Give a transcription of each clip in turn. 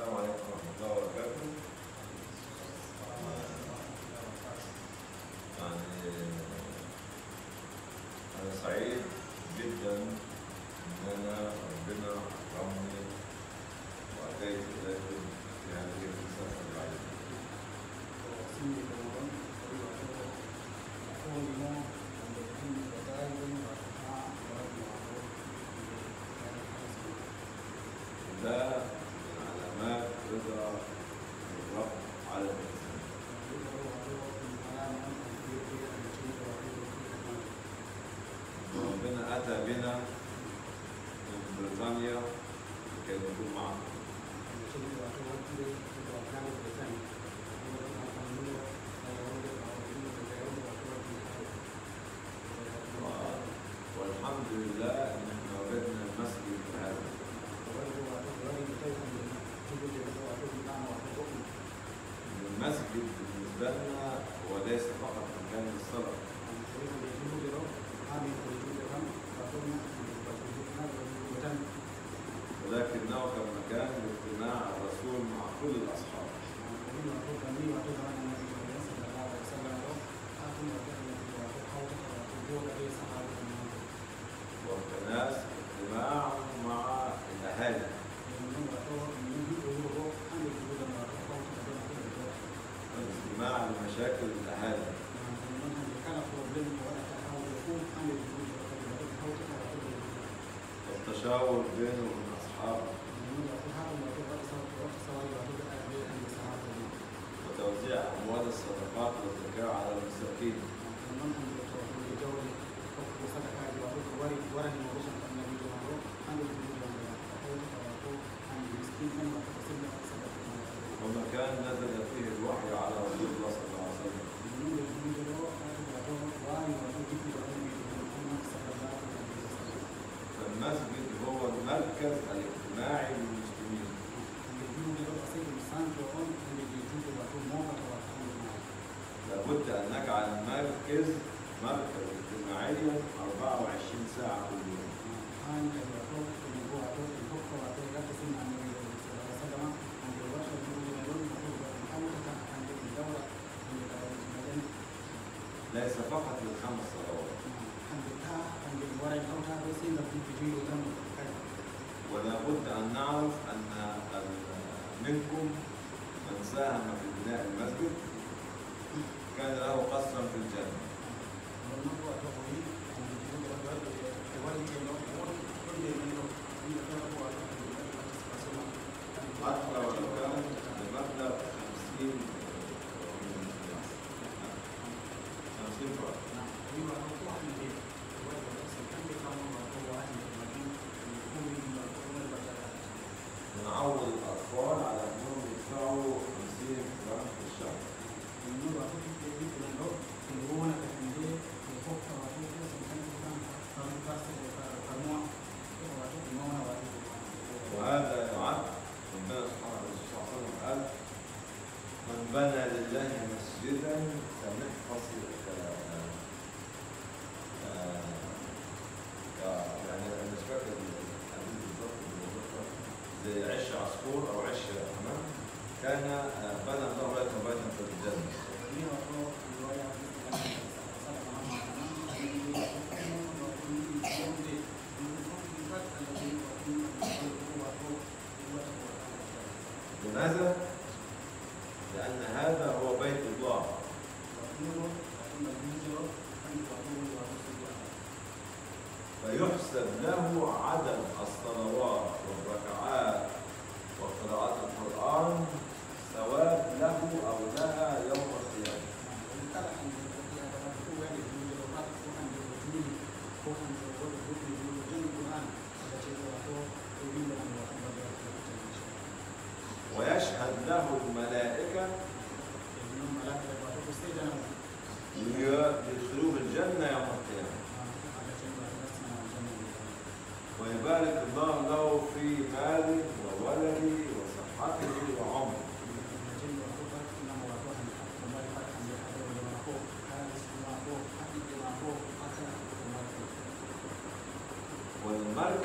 السلام عليكم ورحمة الله وبركاته. يعني أنا سعيد جدا إن أنا ربنا أكرمني وأتيت إليكم في هذه الرسالة العظيمة. والحمد لله إن إحنا وجدنا المسجد هذا. المسجد بالنسبة لنا هو ليس فقط مكان للصلاة ولكنه كان مكان لاجتماع الرسول مع كل الأصحاب وكناس اجتماع مع الأهالي الاجتماع لمشاكل الأهالي والتشاور بينه وبين أصحابه. وتوزيع أموال الصدقات والزكاة على المساكين ومكان نزل فيه الوحي على رسول الله صلى الله عليه وسلم. فالمسجد هو المركز الاجتماعي للمسلمين. لابد أن نجعل المركز مركز اجتماعيا 24 ساعة كل يوم. ليس فقط للخمس صلوات. ولا بد أن نعرف أن منكم من ساهم في بناء المسجد كان له قصرا في الجنة. عصفور أو عش حمام كان بنى الله لكم بيتا في الجنه لماذا؟ لأن هذا هو بيت الله فيحسب له عدد الصلوات والركعات. وقراءة القرآن.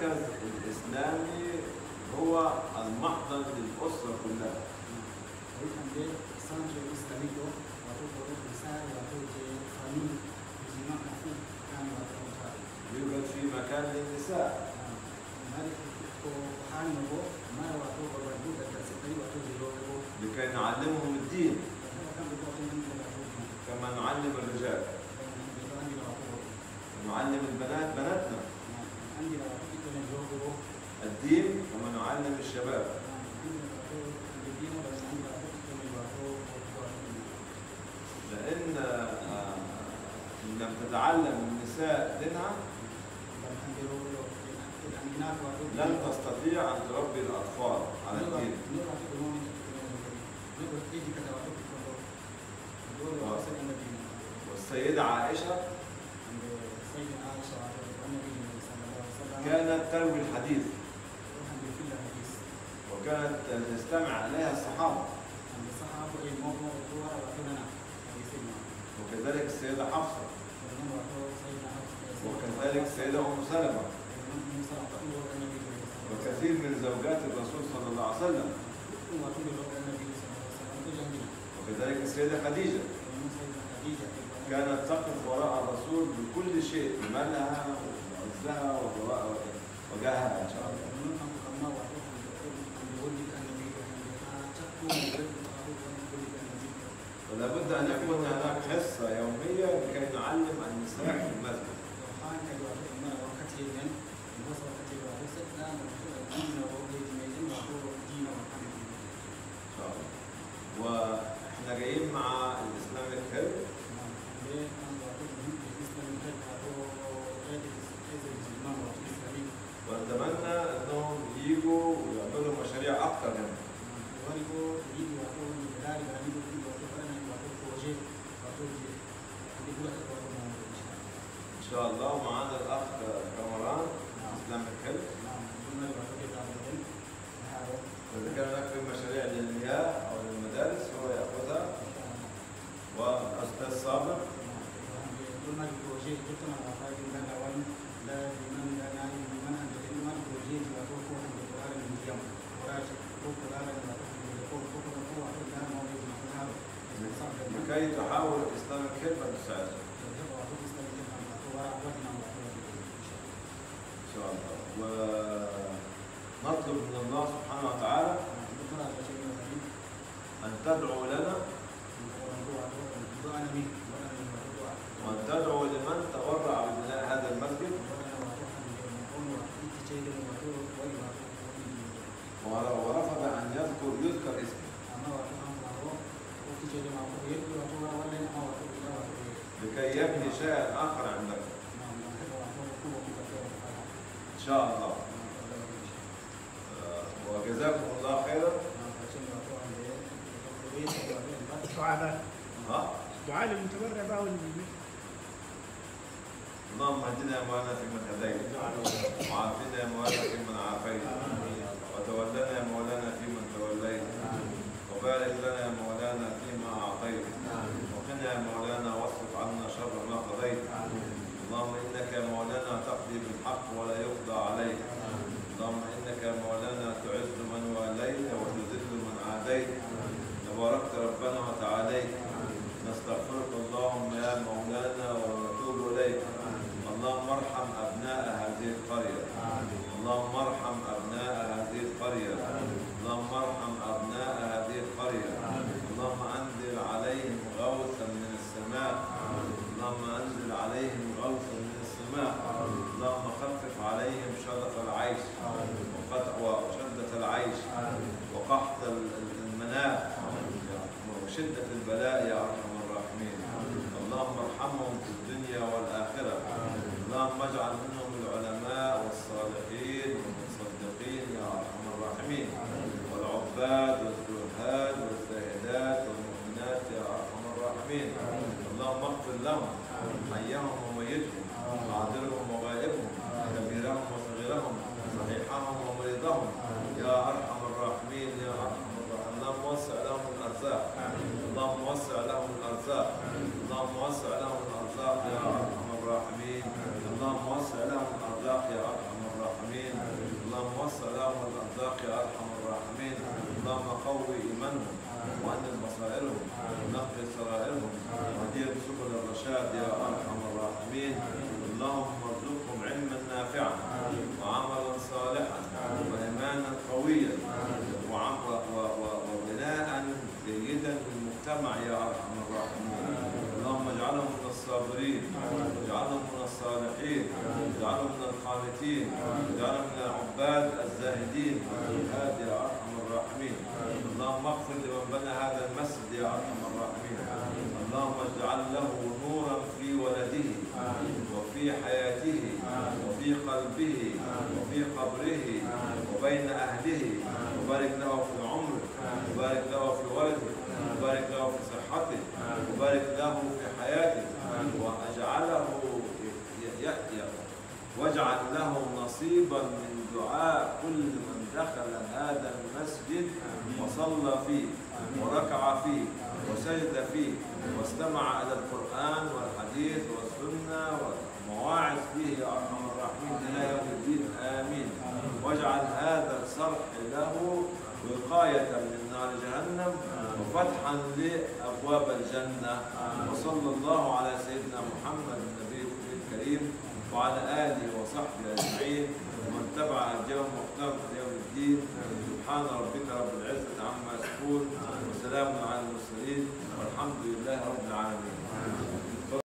المركز الإسلامي هو المحضن للأسرة كلها. يوجد في مكان للنساء ne wato ko لأن آه، إن لم تتعلم النساء دينها لن تستطيع أن تربي الأطفال على الدين. سيدنا عائشة كانت تروي الحديث. اليها الصحابه عند الصحابة إيه وكذلك السيده حفصه ومن وعطوا سيدنا حفص وكذلك الله عليه وسلم وكثير من زوجات الرسول صلى الله عليه وسلم وكذلك السيده خديجه ومن سيدنا خديجة كانت تقف وراء الرسول بكل شيء بمالها وعزها وجاهها ان شاء الله ومن أن كما وعطوا عند ولد النبي ولا بد أن يكون هناك حصة يومية لكي نعلم النساء في المسجد وحان كي وعطوا أمنا وكتير لكي تحاول الاسلامك هيلث إن تساعد إن شاء الله ونطلب من الله سبحانه وتعالى ان تدعو لنا وان تدعو لمن تبرع ببناء هذا المسجد ورفض أن يذكر يذكر اسمه. لكي يبني شيئا آخر عندك. إن شاء الله. آه، وجزاكم الله خيرا. دعاء ها؟ دعاء للمتبرع بقى اللهم اهدنا يا مولانا فيمن هديت. وعافنا يا مولانا فيمن عافيت. وتولنا يا مولانا فيمن توليت. وبارك لنا يا مولانا فيما أعطيت. وقنا يا مولانا واصرف عنا شر ما قضيت. اللهم إنك يا مولانا تقضي بالحق ولا يقضى عليك. اللهم إنك يا مولانا تعز من واليت وتذل من عاديت. تباركت ربنا وتعاليت. نستغفرك اللهم يا مولانا ونتوب إليك. اللهم ارحم أبناء هذه القرية. اللهم ارحم ابناء هذه القريه اللهم ارحم ابناء هذه القريه اللهم انزل عليهم غوثا من السماء اللهم انزل عليهم غوثا من السماء اللهم خفف عليهم شدق العيش وقطع وشدة العيش وقحط المناخ وشدة البلاء يا ارحم الراحمين اللهم ارحمهم في الدنيا والاخره اللهم اجعل منهم العلماء والصالحين والمصدقين يا ارحم الراحمين والعباد والزهاد والزاهدات والمؤمنات يا ارحم الراحمين اللهم اغفر لهم حيهم وميتهم حاضرهم وغائبهم كبيرهم وصغيرهم صحيحهم ومريضهم يا ارحم الراحمين يا ارحم الراحمين اللهم وسع لهم الارزاق اللهم وسع لهم الأرزاق. اللهم وسع لهم الأرزاق يا أرحم الراحمين. اللهم وسع لهم الأرزاق يا أرحم الراحمين. اللهم وسع لهم الأرزاق يا أرحم الراحمين. اللهم قوي إيمانهم وانل بصائرهم ونقي سرائرهم. واهدهم سبل الرشاد يا أرحم الراحمين. اللهم واجعلهم من القانتين واجعلهم من العباد الزاهدين. هذا يا أرحم الراحمين. اللهم اغفر لمن بنى هذا المسجد يا أرحم الراحمين. اللهم اجعل له نورا في ولده وفي حياته وفي قلبه وفي قبره وبين أهله. وبارك له في عمره. وبارك له في ولده وبارك له في صحته وبارك له في حياته واجعله ي- ي- واجعل له نصيبا من دعاء كل من دخل هذا المسجد وصلى فيه وركع فيه وسجد فيه واستمع إلى القرآن والحديث والسنة والمواعظ فيه يا أرحم الراحمين. إلى يوم الدين. آمين. واجعل هذا الصرح له وقاية من نار جهنم وفتحا لأبواب الجنة. وصلى الله على سيدنا محمد النبي الكريم. وعلى آله وصحبه أجمعين. ومن تبع هديهم واختار يوم الدين سبحان ربك رب العزة عما يصفون وسلام على المرسلين والحمد لله رب